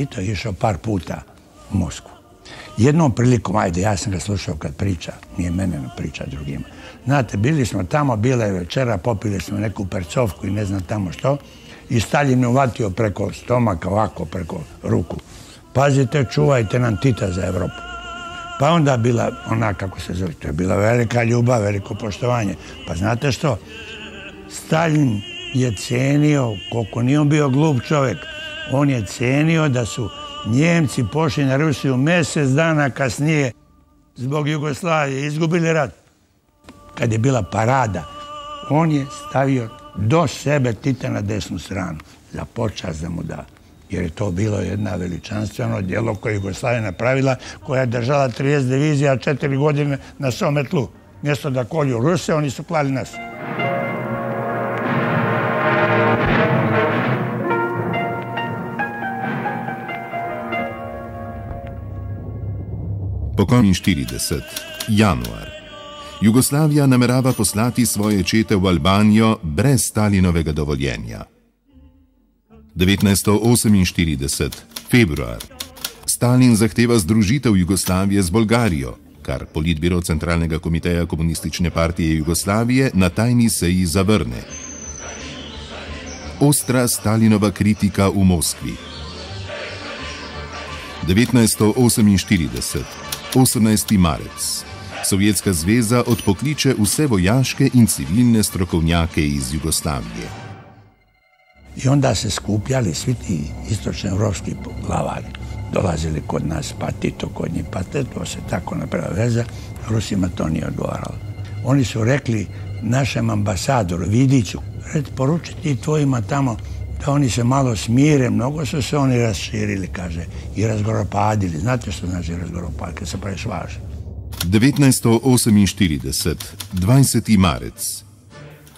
Tito je išao par puta u Moskvu. Jednom prilikom, ajde, ja sam ga slušao kad priča, nije mene priča drugima. Znate, bili smo tamo, bila je večera, popili smo neku percovku i ne znam tamo što, i Stalin je uvatio preko stomaka, ovako, preko ruku. Pazite, čuvajte nam Tita za Evropu. Pa onda bila ona, kako se zove, to je bila velika ljubav, veliko poštovanje. Pa znate što? Stalin je cenio, koliko nije on bio glup čovjek, on je cenio da su Njemci pošli na Rusiju mjesec dana kasnije zbog Jugoslavije, izgubili rat. Kad je bila parada, on je stavio do sebe Tita na desnu stranu, za počast da mu da. Jer je to bilo jedna veličanstveno djelo koje je Jugoslavija napravila, koja je držala 30 divizija četiri godine na svome tlu. Mjesto da kolju Ruse, oni su klali nas. Pokojni 40. Januar. Jugoslavija namerava poslati svoje čete v Albanijo brez Stalinovega dovoljenja. 1948. Februar. Stalin zahteva združitev Jugoslavije z Bolgarijo, kar politbiro Centralnega komiteja Komunistične partije Jugoslavije na tajni seji zavrne. Ostra Stalinova kritika v Moskvi. 1948. 18. marec. Sovjetska zveza odpokliče vse vojaške in civilne strokovnjake iz Jugoslavije. I onda se skupljali svi ti istočnoevropski glavari. Dolazili kod nas, pa Tito kod njih, pa to se tako napravila veza. Rusima to nije odgovaralo. Oni su rekli našem ambasadoru Vidiću, red poručiti tvojima tamo da oni se malo smire, mnogo su se oni raširili, kaže, i razgoropadili. Znate što znači razgoropadili, kad se prešvaže? 1948, 20. marec.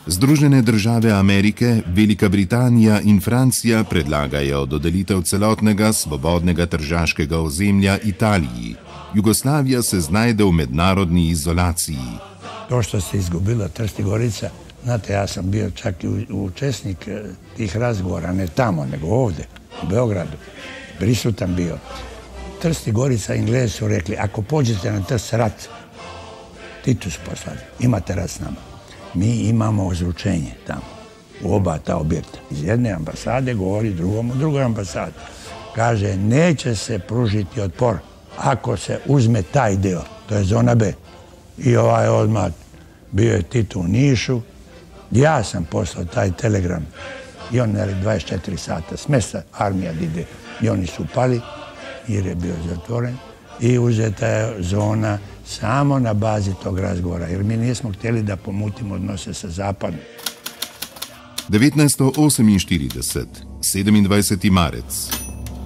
Združene države Amerike, Velika Britanija in Francija predlagajo dodelitev celotnega svobodnega tržaškega ozemlja Italiji. Jugoslavija se znajde v mednarodni izolaciji. To što se izgubila Trsti Gorica, znate, ja sam bio čak i učesnik eh, tih razgovora, ne tamo, nego ovdje, u Beogradu. Prisutan bio. Trsti Gorica, Englezi su rekli, ako pođete na Trst rat, Titus poslali, imate rat s nama. Mi imamo ozručenje tamo, u oba ta objekta. Iz jedne ambasade govori drugom u drugoj ambasadi. Kaže, neće se pružiti otpor ako se uzme taj dio, to je zona B. I ovaj odmah bio je Tito u Nišu, ja sam poslao taj telegram i on je 24 sata smesa armija ide i oni su pali jer je bio zatvoren i uzeta je zona samo na bazi tog razgovora, jer mi nismo htjeli da pomutimo odnose sa zapadom. 1948, 27. marec.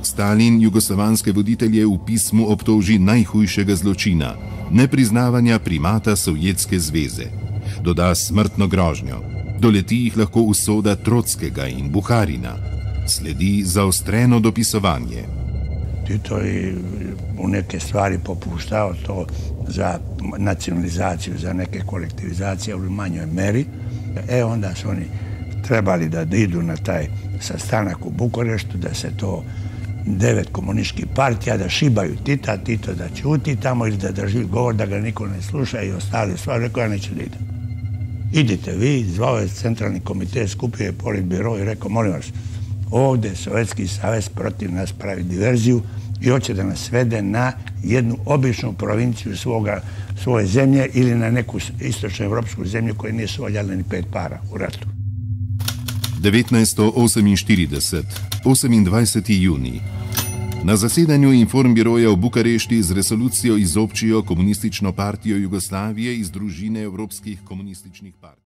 Stalin jugoslovanske voditelje v pismu obtoži najhujšega zločina, nepriznavanja primata Sovjetske zveze. Doda smrtno grožnjo. Doleti jih lahko usoda Trotskega in Buharina. Sledi zaostreno dopisovanje. Tito je u neke stvari popuštao to za nacionalizaciju, za neke kolektivizacije u manjoj meri. E onda su oni trebali da idu na taj sastanak u Bukureštu, da se to devet komunističkih partija, da šibaju Tita, Tito da ćuti tamo ili da drži govor, da ga niko ne sluša i ostali stvari, rekao ja neću da idem. Idite vi, zvao je centralni komitet, skupio je politbiro i rekao, molim vas, ovdje Sovjetski savez protiv nas pravi diverziju i hoće da nas svede na jednu običnu provinciju svoga, svoje zemlje ili na neku istočnu evropsku zemlju koja nije svoljala ni pet para u ratu. 1948, 28. juni. Na zasedanju informbiroja v Bukarešti z resolucijo izobčijo komunistično partijo Jugoslavije iz družine evropskih komunističnih partij.